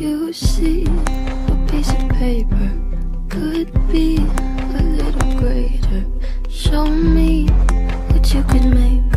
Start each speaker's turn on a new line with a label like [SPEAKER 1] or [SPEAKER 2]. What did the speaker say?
[SPEAKER 1] You see a piece of paper could be a little greater. Show me what you can make.